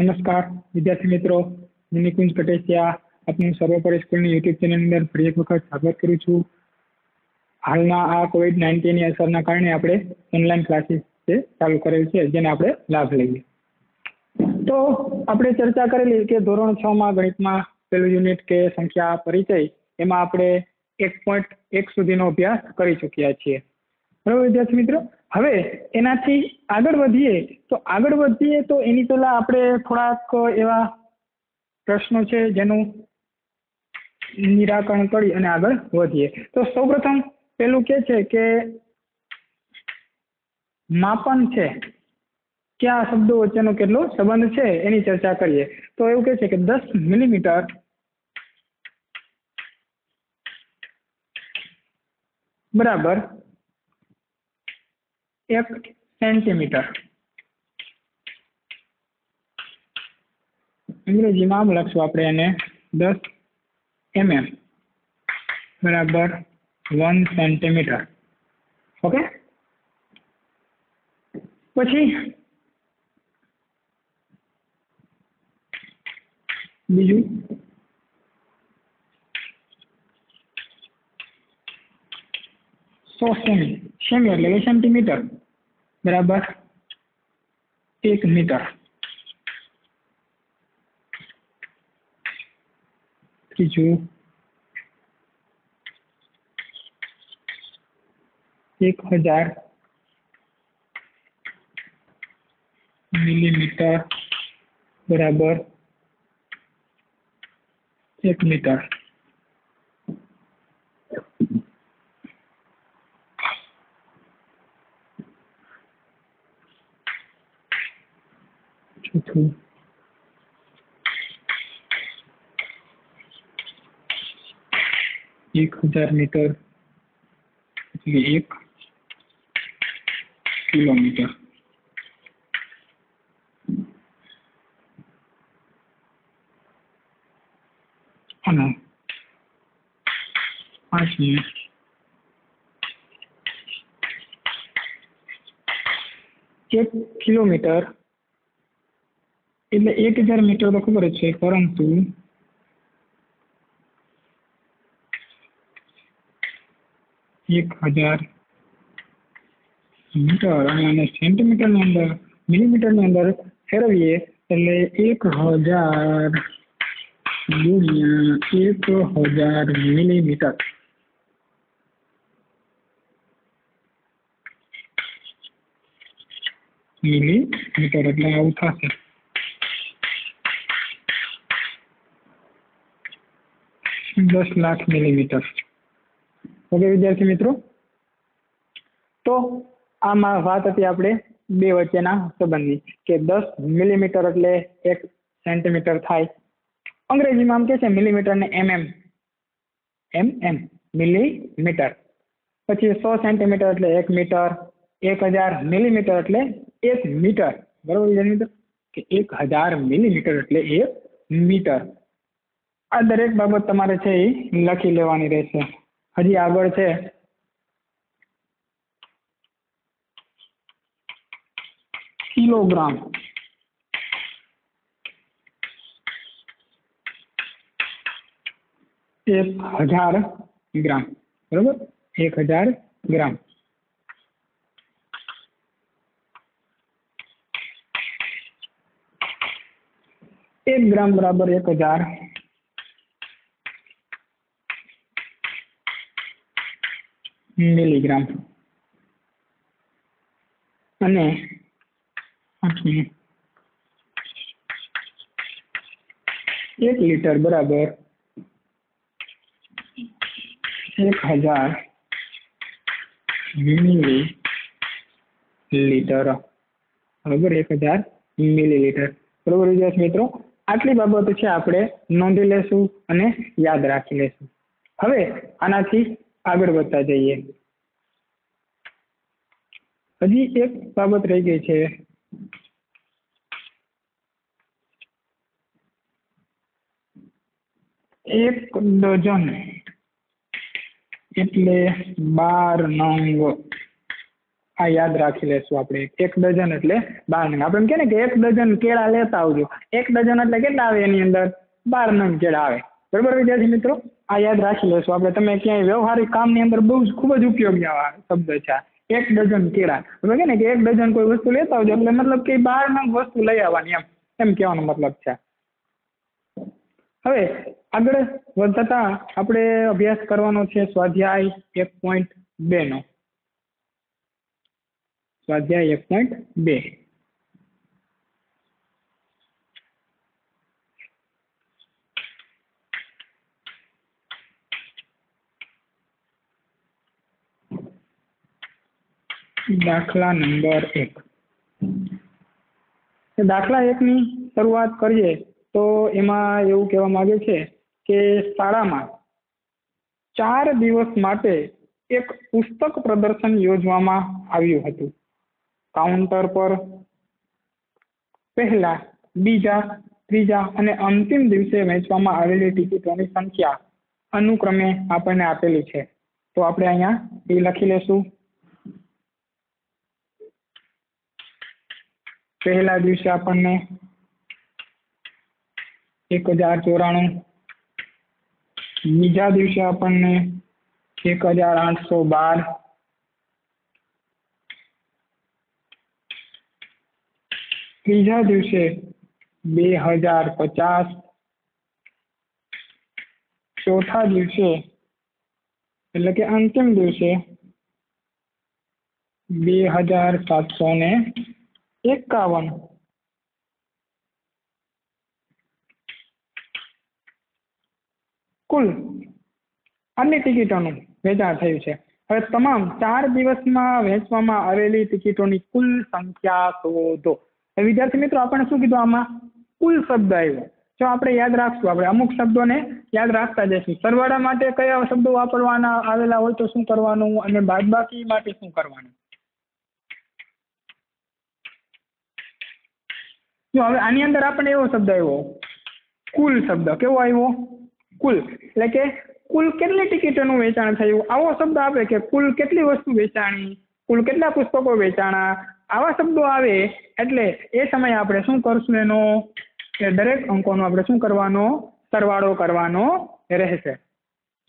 નમસ્કાર, વિદ્યાર્થી મિત્રો. હું નિકુંજ કટેસિયા આપની સર્વોપરી સ્કૂલની યુટ્યુબ ચેનલની અંદર ફરી એક વખત સ્વાગત કરું છું. હાલના આ કોવિડ નાઇન્ટીનની અસરના કારણે આપણે ઓનલાઈન ક્લાસીસ જે ચાલુ કરેલ છે, જેને આપણે લાભ લઈએ. તો આપણે ચર્ચા કરેલી કે ધોરણ છ માં ગણિતમાં પેલું યુનિટ કે સંખ્યા પરિચય, એમાં આપણે એક પોઈન્ટ એક સુધીનો અભ્યાસ કરી ચૂક્યા છીએ. બરાબર, વિદ્યાર્થી મિત્રો? હવે એનાથી આગળ વધીએ, તો આગળ વધીએ તો એની પહેલા આપણે થોડાક એવા પ્રશ્નો છે જેનું નિરાકરણ કરી અને આગળ વધીએ. તો સૌપ્રથમ પેલું કે છે કે માપન છે. કે આ શબ્દો વચ્ચેનો કેટલો સંબંધ છે એની ચર્ચા કરીએ. તો એવું કે છે કે દસ મિલીમીટર બરાબર એક સેન્ટીમીટર અંગ્રેજીમાં આમ લખશું આપણે એને દસ એમએમ બરાબર વન સેન્ટીમીટર ઓકે પછી બીજું સો સેમી. સેમી એટલે કે સેન્ટીમીટર બરાબર? એક મીટર. ત્રીજું. એક હજાર. મિલીમીટર. બરાબર? એક મીટર. ચોથું એક હજાર મીટર એટલે એક કિલોમીટર. અને મિનિટ. એક કિલોમીટર એટલે એક હજાર મીટર તો ખબર જ છે, પરંતુ એક હજાર મીટર અને આને સેન્ટીમીટરની અંદર, મિલીમીટરની અંદર ફેરવીએ, એટલે એક હજાર ગુણ્યા એક હજાર મિલીમીટર. મિલીમીટર એટલે આવું થશે. દસ લાખ મિલીમીટર ઓકે વિદ્યાર્થી મિત્રો? તો આમાં વાત હતી આપણે બે વચ્ચેના સંબંધની કે દસ મિલીમીટર એટલે એક સેન્ટીમીટર થાય. અંગ્રેજીમાં આમ કે છે મિલીમીટર ને એમએમ એમ એમ મિલીમીટર. પછી સો સેન્ટીમીટર એટલે એક મીટર, એક હજાર મિલીમીટર એટલે એક મીટર. બરોબર વિદ્યાર્થી મિત્રો? કે એક હજાર મિલીમીટર એટલે એક મીટર. આ દરેક બાબત તમારે છે એ લખી લેવાની રહેશે. હજી આગળ છે. કિલોગ્રામ. એક હજાર ગ્રામ. બરોબર? એક હજાર ગ્રામ. એક ગ્રામ બરાબર એક હજાર મિલીગ્રામ. અને એક લીટર બરાબર એક હજાર મિલી લીટર બરાબર એક હજાર મિલી લીટર બરોબર વિદ્યાર્થી મિત્રો? આટલી બાબતો છે આપણે નોંધી લેશું અને યાદ રાખી લેશું. હવે આનાથી આગળ વધતા જઈએ. હજી એક બાબત રહી ગઈ છે. એક ડઝન એટલે બાર નંગ. આ યાદ રાખી લેશું આપણે. એક ડઝન એટલે બાર નંગ. આપણે કહે ને કે એક ડઝન કેળા લેતા આવજો. એક ડઝન એટલે કેટલા આવે એની અંદર? બાર નંગ કેળા આવે. બરાબર વિદ્યાર્થી મિત્રો? આ યાદ રાખી લેશું. આપણે તમે ક્યાંય વ્યવહારિક કામની અંદર બહુ જ ખૂબ જ ઉપયોગી આવા શબ્દ છે. એક ડઝન કેળા. તમે કહે ને કે એક ડઝન કોઈ વસ્તુ લેતા આવજો એટલે મતલબ કે બાર વસ્તુ લઈ આવવાની એમ. એમ કહેવાનો મતલબ છે. હવે આગળ વધતા આપણે અભ્યાસ કરવાનો છે સ્વાધ્યાય એક પોઈન્ટ બે નો. સ્વાધ્યાય એક પોઈન્ટ બે. દાખલા નંબર એક. દાખલા એકની શરૂઆત કરીએ તો એમાં એવું કહેવા માંગે છે કે શાળામાં ચાર દિવસ માટે એક પુસ્તક પ્રદર્શન યોજવામાં આવ્યું હતું. કાઉન્ટર પર પહેલા, બીજા, ત્રીજા અને અંતિમ દિવસે વેચવામાં આવેલી ટિકિટોની સંખ્યા અનુક્રમે આપણને આપેલી છે. તો આપણે અહીંયા એ લખી લેશું. પહેલા દિવસે આપણને એક હજાર ચોરાણું બીજા દિવસે આપણને એક હજાર આઠસો બાર ત્રીજા દિવસે બે હજાર પચાસ ચોથા દિવસે એટલે કે અંતિમ દિવસે બે હજાર સાતસો ને એકાવન. કુલ અન્ય ટિકિટોનું વેચાણ થયું છે. હવે તમામ ચાર દિવસમાં વેચવામાં આવેલી ટિકિટોની કુલ સંખ્યા શોધો. વિદ્યાર્થી મિત્રો આપણે શું કીધું આમાં? કુલ શબ્દ આવ્યો. જો આપણે યાદ રાખશું, આપણે અમુક શબ્દોને યાદ રાખતા જઈશું. સરવાળા માટે કયા શબ્દો વાપરવાના આવેલા હોય તો શું કરવાનું? અને બાદબાકી માટે શું કરવાનું? જો હવે આની અંદર આપણને એવો શબ્દ આવ્યો. કુલ શબ્દ. કેવો આવ્યો? કુલ. એટલે કે કુલ કેટલી ટિકિટોનું વેચાણ થયું? આવો શબ્દ આપે કે કુલ કેટલી વસ્તુ વેચાણી? કુલ કેટલા પુસ્તકો વેચાણા? આવા શબ્દો આવે એટલે એ સમયે આપણે શું કરશું એનો? કે દરેક અંકોનો આપણે શું કરવાનો? સરવાળો કરવાનો રહેશે.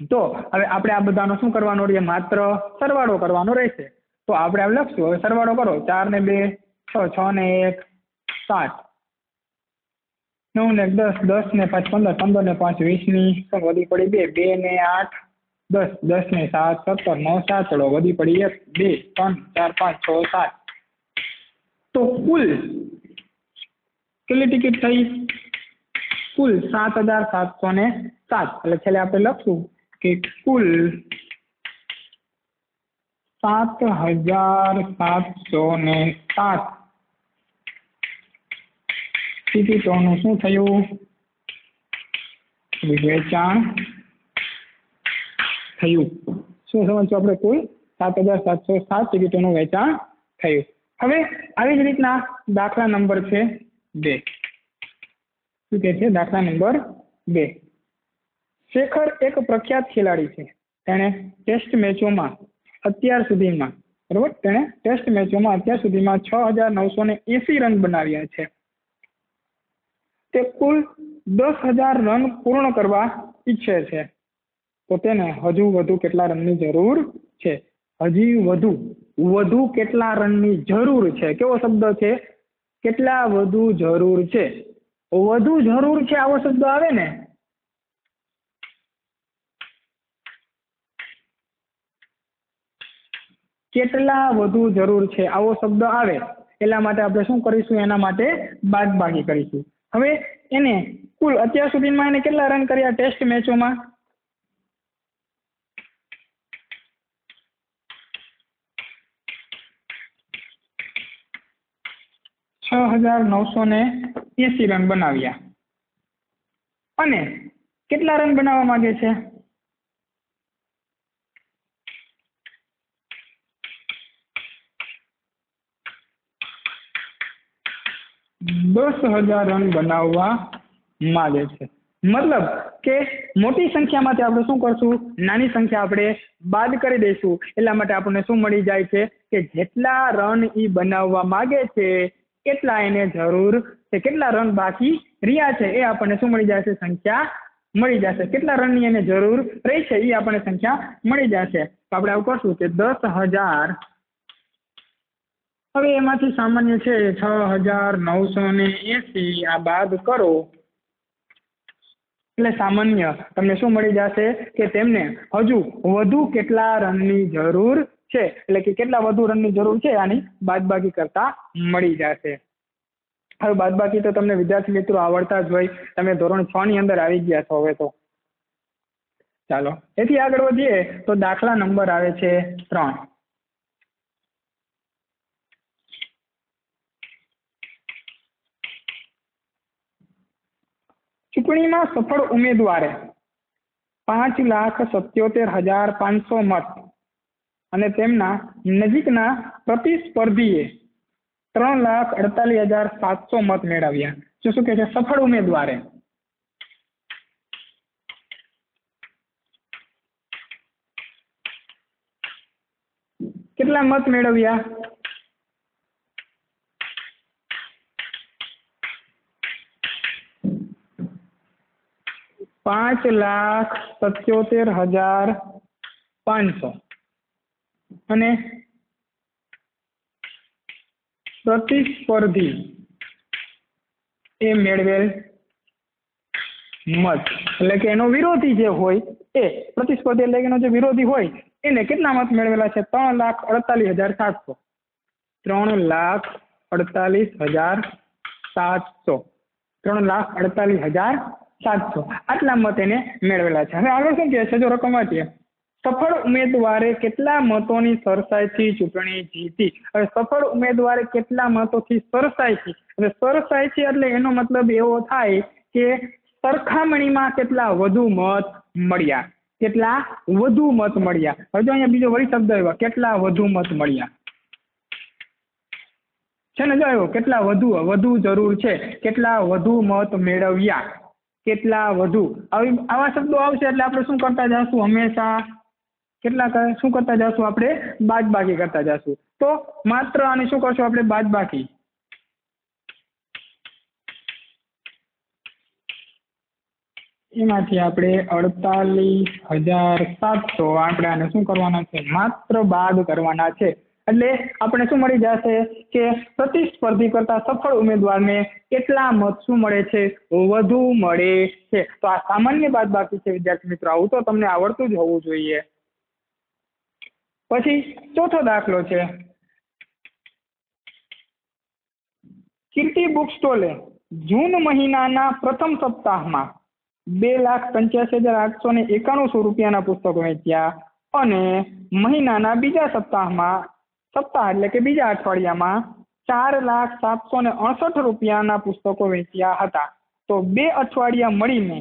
તો હવે આપણે આ બધાનો શું કરવાનો રહે માત્ર સરવાળો કરવાનો રહેશે. તો આપણે લખશું. હવે સરવાળો કરો. ચાર ને બે, છ છ ને એક, સાત. નવ ને એક દસ દસ ને પાંચ પંદર પંદર ને પાંચ વીસની વધી પડી બે બે ને આઠ દસ દસ ને સાત સત્તર નવ સાત ચલો વધી પડી એક બે ત્રણ ચાર પાંચ છ સાત તો કુલ કેટલી ટિકિટ થઈ કુલ સાત હજાર સાતસો ને સાત એટલે છેલ્લે આપણે લખશું કે કુલ સાત હજાર સાતસો ને સાત. ટિકિટોનું શું થયું? વેચાણ થયું. શું સમજો આપણે કુલ? સાત હજાર સાતસો સાત ટિકિટોનું વેચાણ થયું. હવે આવી જ રીતના દાખલા નંબર છે બે. શું કે છે? દાખલા નંબર બે. શેખર એક પ્રખ્યાત ખેલાડી છે. તેણે ટેસ્ટ મેચોમાં અત્યાર સુધીમાં, બરોબર? તેણે ટેસ્ટ મેચોમાં અત્યાર સુધીમાં છ હજાર નવસો ને એસી રન બનાવ્યા છે. તે કુલ દસ હજાર રન પૂર્ણ કરવા ઈચ્છે છે. તો તેને હજુ વધુ કેટલા રનની જરૂર છે? હજી વધુ. વધુ કેટલા રનની જરૂર છે? કેવો શબ્દ છે? કેટલા વધુ જરૂર છે? વધુ જરૂર છે આવો શબ્દ આવે ને? કેટલા વધુ જરૂર છે? આવો શબ્દ આવે. એટલા માટે આપણે શું કરીશું? એના માટે બાદબાકી કરીશું. હવે એને કુલ અત્યાર સુધીમાં એને કેટલા રન કર્યા ટેસ્ટ મેચોમાં? છ હજાર નવસો ને એસી રન બનાવ્યા. અને કેટલા રન બનાવવા માંગે છે? દસ હજાર રન બનાવવા માંગે છે. મતલબ કે મોટી સંખ્યામાંથી આપણે શું કરશું? નાની સંખ્યા આપણે બાદ કરી દઈશું. એટલા માટે આપણને શું મળી જાય છે? કે જેટલા રન એ બનાવવા માંગે છે કેટલા એને જરૂર છે. કેટલા રન બાકી રહ્યા છે એ આપણને શું મળી જશે? સંખ્યા મળી જશે. કેટલા રનની એને જરૂર રહી છે એ આપણને સંખ્યા મળી જશે. તો આપણે આવું કરશું કે દસ હજાર હવે એમાંથી સામાન્ય છે છ હજાર નવસો ને એસી આ બાદ કરો. એટલે સામાન્ય તમને શું મળી જશે? કે તેમને હજુ વધુ કેટલા રનની જરૂર છે? એટલે કે કેટલા વધુ રનની જરૂર છે? આની બાદબાકી કરતા મળી જશે. હવે બાદબાકી તો તમને વિદ્યાર્થી મિત્રો આવડતા જ હોય. તમે ધોરણ છ ની અંદર આવી ગયા છો હવે તો. ચાલો. એથી આગળ વધીએ તો દાખલા નંબર આવે છે ત્રણ. ચૂંટણીમાં સફળ ઉમેદવારે પાંચ લાખ સત્યોતેર હજાર પાંચસો મત અને તેમના નજીકના પ્રતિસ્પર્ધીએ ત્રણ લાખ અડતાલીસ હજાર સાતસો મત મેળવ્યા. જો શું કહે છે? સફળ ઉમેદવારે. કેટલા મત મેળવ્યા? પાંચ લાખ સત્યોતેર હજાર પાંચસો. અને પ્રતિસ્પર્ધી એ મેળવેલ મત. એટલે કે એનો વિરોધી જે હોય એ, પ્રતિસ્પર્ધી એટલે એનો જે વિરોધી હોય, એને કેટલા મત મેળવેલા છે? ત્રણ લાખ અડતાલીસ હજાર સાતસો. ત્રણ લાખ અડતાલીસ હજાર સાતસો. ત્રણ લાખ અડતાલીસ હજાર સાતસો. આટલા મત એને મેળવેલા છે. હવે આગળ શું કહે છે? જો રકમ વાંચીએ સફળ ઉમેદવારે કેટલા મતોની સરસાઈથી ચૂંટણી જીતી? હવે સફળ ઉમેદવારે કેટલા મતોથી સરસાઈથી? હવે સરસાઈથી એટલે એનો મતલબ એવો થાય કે સરખામણીમાં કેટલા વધુ મત મળ્યા? કેટલા વધુ મત મળ્યા? હવે જો અહીંયા બીજો વળી શબ્દ આવ્યો. કેટલા વધુ મત મળ્યા? છે ને? જો આવ્યો. કેટલા વધુ વધુ જરૂર છે. કેટલા વધુ મત મેળવ્યા? કેટલા વધુ? આવી આવા શબ્દો આવશે એટલે આપણે શું કરતા જઈશું હંમેશા કેટલા શું કરતા જઈશું આપણે? બાદબાકી કરતા જઈશું તો માત્ર આને શું કરશું આપણે? બાદબાકી. એમાંથી આપણે અડતાલીસ હજાર સાતસો આપણે આને શું કરવાના છે? માત્ર બાદ કરવાના છે. એટલે આપણે શું મળી જશે કે પ્રતિસ્પર્ધી કરતા સફળ ઉમેદવારને કેટલા મત શું મળે છે, વધુ મળે છે. તો આ સામાન્ય બાદ બાકી છે, વિદ્યાર્થી મિત્રો. આવું તો તમને આવડતું જ હોવું જોઈએ. પછી ચોથો દાખલો છે. કીર્તિ બુક સ્ટોલે જૂન મહિનાના પ્રથમ સપ્તાહમાં બે લાખ પંચ્યાસી હજાર આઠસો ને એકાણુંસો રૂપિયાના પુસ્તકો વેચ્યા અને મહિનાના બીજા સપ્તાહમાં સપ્તાહ એટલે કે બીજા અઠવાડિયામાં ચાર લાખ સાતસો ને અડસઠ રૂપિયાના પુસ્તકો વેચ્યા હતા. તો બે અઠવાડિયા મળીને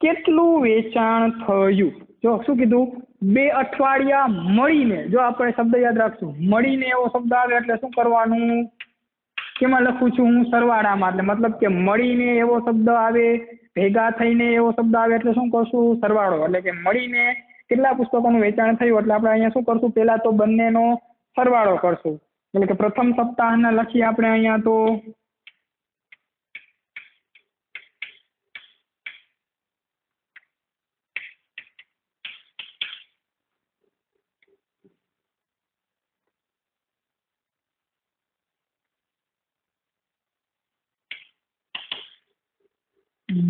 કેટલું વેચાણ થયું? જો શું કીધું? બે અઠવાડિયા મળીને, જો આપણે શબ્દ યાદ રાખશું, મળીને એવો શબ્દ આવે એટલે શું કરવાનું? કેમાં લખું છું હું? સરવાળામાં. એટલે મતલબ કે મળીને એવો શબ્દ આવે, ભેગા થઈને એવો શબ્દ આવે એટલે શું કરશું? સરવાળો. એટલે કે મળીને કેટલા પુસ્તકોનું વેચાણ થયું? એટલે આપણે અહીંયા શું કરશું? પહેલા તો બંનેનો સરવાળો કરશું. એટલે કે પ્રથમ સપ્તાહના લખીએ આપણે અહીંયા તો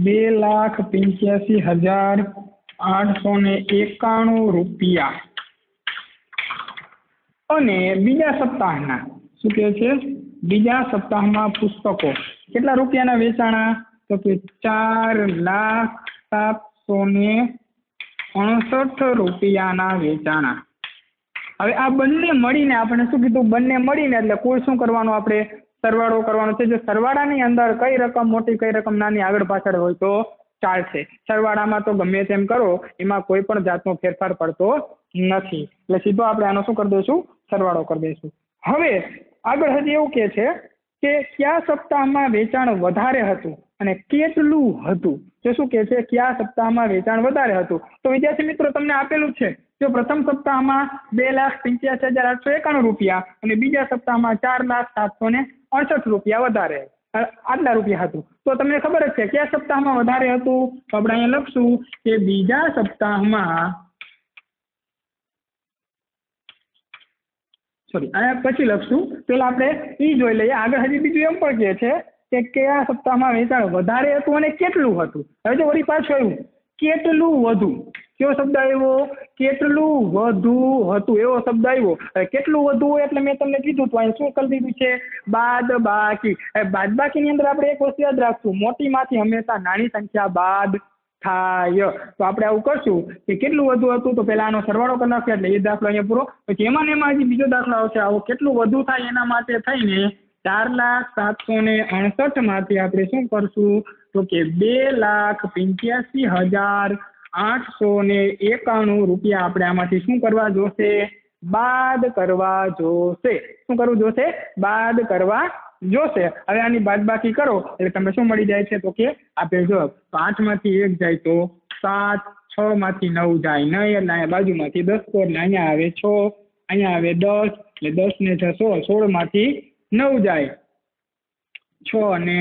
બે લાખ પંચ્યાસી હજાર આઠસો ને એકાણું રૂપિયા. અને બીજા સપ્તાહના, શું કહે છે? બીજા સપ્તાહમાં પુસ્તકો. કેટલા રૂપિયાના વેચાણા? તો કે ચાર લાખ સાતસો ને અડસઠ રૂપિયાના વેચાણા. હવે આ બંને મળીને આપણે શું કીધું? બંને મળીને એટલે કુલ શું કરવાનું આપણે? સરવાળો કરવાનો છે. જે સરવાળાની અંદર કઈ રકમ મોટી, કઈ રકમ નાની આગળ પાછળ હોય તો ચાલશે. સરવાળામાં તો ગમે તેમ કરો, એમાં કોઈ પણ જાતનો ફેરફાર પડતો નથી. એટલે સીધો આપણે આનો શું કરી દઈશું? સરવાળો કરી દઈશું. હવે આગળ હજી એવું કે છે કે કયા સપ્તાહમાં વેચાણ વધારે હતું અને કેટલું હતું? તો શું કહે છે? કયા સપ્તાહમાં વેચાણ વધારે હતું? તો વિદ્યાર્થી મિત્રો, તમને આપેલું છે જો પ્રથમ સપ્તાહમાં બે લાખ પંચ્યાસી હજાર આઠસો એકાણું રૂપિયા અને બીજા સપ્તાહમાં ચાર લાખ સાતસો ને અડસઠ રૂપિયા વધારે આટલા રૂપિયા હતું. તો તમને ખબર જ છે, કયા સપ્તાહમાં વધારે હતું? તો આપણે અહીંયા લખશું કે બીજા સપ્તાહમાં સોરી અહીંયા પછી લખશું. પેલા આપણે એ જોઈ લઈએ. આગળ હજી બીજું એમ પણ કહે છે કે કયા સપ્તાહમાં વેચાણ વધારે હતું અને કેટલું હતું? હવે જો વળી પાછું આવ્યું. કેટલું વધુ? કયો શબ્દ આવ્યો? કેટલું વધુ હતું? એવો શબ્દ આવ્યો. કેટલું વધુ એટલે મેં તમને કીધું તો. અહીં શું કરી દીધું છે? બાદ બાકી બાદ બાકીની અંદર આપણે એક વસ્તુ યાદ રાખશું. મોટીમાંથી હંમેશા નાની સંખ્યા બાદ થાય. તો આપણે આવું કરશું કે કેટલું વધુ હતું તો પહેલાં આનો સરવાળો કરી નાખ્યો એટલે એ દાખલો અહીંયા પૂરો. પછી એમાં ને એમાં હજી બીજો દાખલો આવશે. આવો કેટલું વધુ થાય એના માટે થઈને ચાર લાખ સાતસો ને અડસઠમાંથી આપણે શું કરશું? તો કે બે લાખ પંચ્યાસી હજાર આઠસો ને એકાણું રૂપિયા આપણે આમાંથી શું કરવા જોશે? બાદ કરવા જોશે. શું કરવું જોશે? બાદ કરવા જોશે. હવે આની બાદબાકી કરો, એટલે તમને શું મળી જાય છે તો કે આપે જો પાંચમાંથી એક જાય તો સાત, છ માંથી નવ જાય નહીં એટલે અહીંયા બાજુમાંથી દસ તો એટલે અહીંયા આવે છ, અહીંયા આવે દસ, એટલે દસ ને છ સોળ સોળમાંથી નવ જાય. છ અને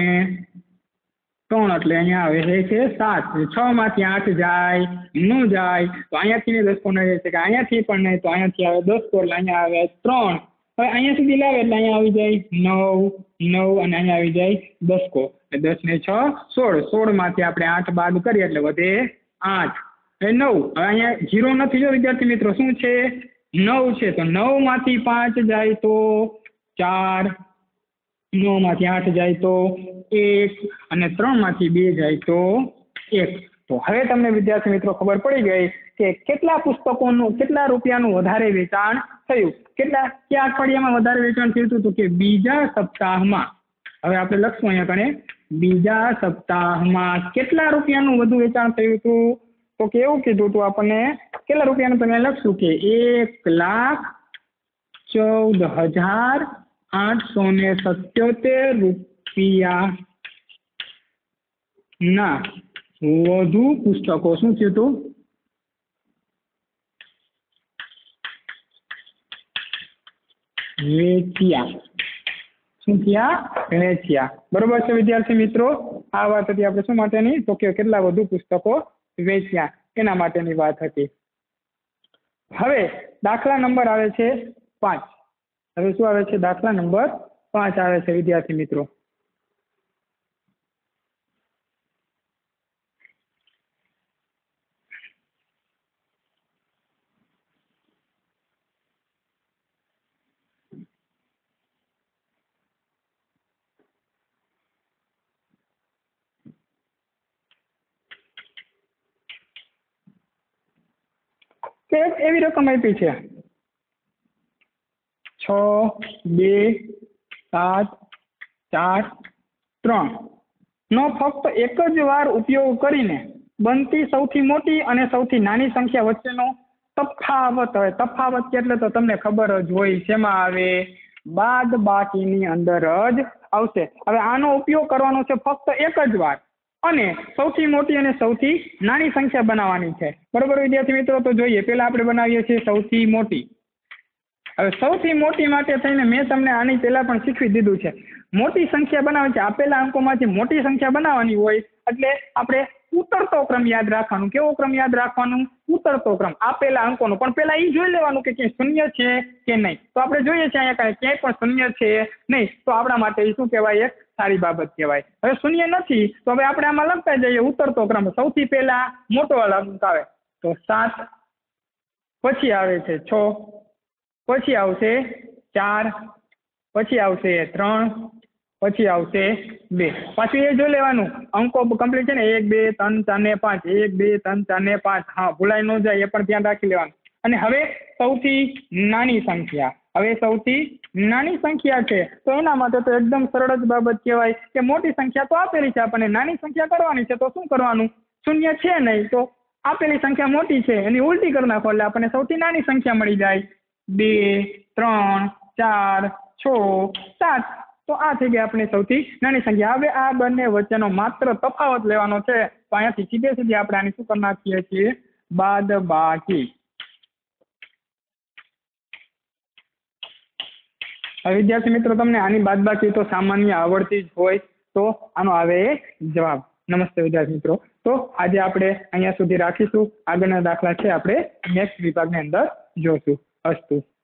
ત્રણ એટલે અહીંયા આવે છે સાત. છ માંથી આઠ જાય ન જાય. તો અહીંયાથી દસ કોણ જાય છે કે અહીંયાથી પણ નહીં તો અહીંયાથી આવે દસ તો એટલે અહીંયા આવે ત્રણ. હવે અહીંયા સુધી લાવે એટલે અહીંયા આવી જાય નવ નવ અને અહીંયા આવી જાય દસકો. એટલે દસ ને છ, સોળ. સોળમાંથી આપણે આઠ બાદ કરીએ એટલે વધે આઠ. હવે નવ. હવે અહીંયા જીરો નથી જો વિદ્યાર્થી મિત્રો, શું છે? નવ છે. તો નવમાંથી પાંચ જાય તો ચાર. નવમાંથી આઠ જાય તો એક અને ત્રણમાંથી બે જાય તો એક. તો હવે તમને વિદ્યાર્થી મિત્રો ખબર પડી ગઈ કે કેટલા પુસ્તકોનું, કેટલા રૂપિયાનું વધારે વેચાણ થયું? કેટલા? કયા અઠવાડિયામાં વધારે વેચાણ થયું હતું કે બીજા સપ્તાહમાં. હવે આપણે લખશું અહીંયા કણે. બીજા સપ્તાહમાં કેટલા રૂપિયાનું વધુ વેચાણ થયું હતું? તો કે એવું કીધું હતું આપણને. કેટલા રૂપિયાનું તમે લખશું કે એક લાખ ચૌદ હજાર આઠસો ને સત્યોતેર રૂપિયા. ના, વધુ પુસ્તકો. શું થયું હતું? વેચ્યા શું થયા વેચ્યા બરોબર છે વિદ્યાર્થી મિત્રો? આ વાત હતી આપણે શું માટેની? તો કે કેટલા વધુ પુસ્તકો વેચ્યા? એના માટેની વાત હતી. હવે દાખલા નંબર આવે છે પાંચ. હવે શું આવે છે? દાખલા નંબર પાંચ આવે છે વિદ્યાર્થી મિત્રો કે એક એવી રકમ છે. છ, બે, સાત, ચાર, ત્રણ. નો ફક્ત એક જ વાર ઉપયોગ કરીને બનતી સૌથી મોટી અને સૌથી નાની સંખ્યા વચ્ચેનો તફાવત હોય તફાવત એટલે તો તમને ખબર જ હોય શેમાં આવે? બાદ બાકીની અંદર જ આવશે. હવે આનો ઉપયોગ કરવાનો છે ફક્ત એક જ વાર. અને સૌથી મોટી અને સૌથી નાની સંખ્યા બનાવવાની છે. બરોબર વિદ્યાર્થી મિત્રો? તો જોઈએ, પહેલાં આપણે બનાવીએ છીએ સૌથી મોટી. હવે સૌથી મોટી માટે થઈને મેં તમને આની પહેલા પણ શીખવી દીધું છે. મોટી સંખ્યા બનાવે છે. આપેલા અંકોમાંથી મોટી સંખ્યા બનાવવાની હોય, એટલે આપણે ઉતરતો ક્રમ યાદ રાખવાનું, કેવો ક્રમ યાદ રાખવાનું? ઉતરતો ક્રમ. આપેલા અંકોનો. પણ પહેલાં એ જોઈ લેવાનું કે ક્યાંય શૂન્ય છે કે નહીં. તો આપણે જોઈએ છીએ અહીંયા કાંઈ ક્યાંય પણ શૂન્ય છે નહીં. તો આપણા માટે એ શું કહેવાય? એક સારી બાબત કહેવાય. હવે શૂન્ય નથી, તો હવે આપણે આમાં લખતા જઈએ ઉતરતો ક્રમ. સૌથી પહેલા મોટો અંક આવે. તો સાત, પછી આવે છે છ, પછી આવશે ચાર, પછી આવશે ત્રણ પછી આવશે બે. પાછું એ જોઈ લેવાનું. અંકો કમ્પ્લીટ છે ને? એક, બે, ત્રણ, ચાર ને પાંચ. એક, બે, ત્રણ, ચાર ને પાંચ. હા, ભૂલાઈ ન જાય, એ પણ ધ્યાન રાખી લેવાનું. અને હવે સૌથી નાની સંખ્યા. હવે સૌથી નાની સંખ્યા છે. તો એના માટે તો એકદમ સરળ જ બાબત કહેવાય કે મોટી સંખ્યા તો આપેલી છે. આપણને નાની સંખ્યા કરવાની છે તો શું કરવાનું? શૂન્ય છે નહીં તો આપેલી સંખ્યા મોટી છે. એની ઉલટી કરી નાખો એટલે આપણને સૌથી નાની સંખ્યા મળી જાય. બે, ત્રણ, ચાર, છ, સાત. તો આ થઈ ગઈ આપણી સૌથી નાની સંખ્યા. હવે આ બંને વચ્ચેનો માત્ર તફાવત લેવાનો છે. તો અહીંયાથી સીધે સીધી આપણે આની શું કરી નાખીએ છીએ? બાદ બાકી વિદ્યાર્થી મિત્રો, તમને આની બાદબાકી તો સામાન્ય આવડતી જ હોય, તો આનો આવે એ જવાબ. નમસ્તે વિદ્યાર્થી મિત્રો. તો આજે આપણે અહીંયા સુધી રાખીશું. આગળના દાખલા છે આપણે નેક્સ્ટ વિભાગની અંદર જોશું. અસ્તુ.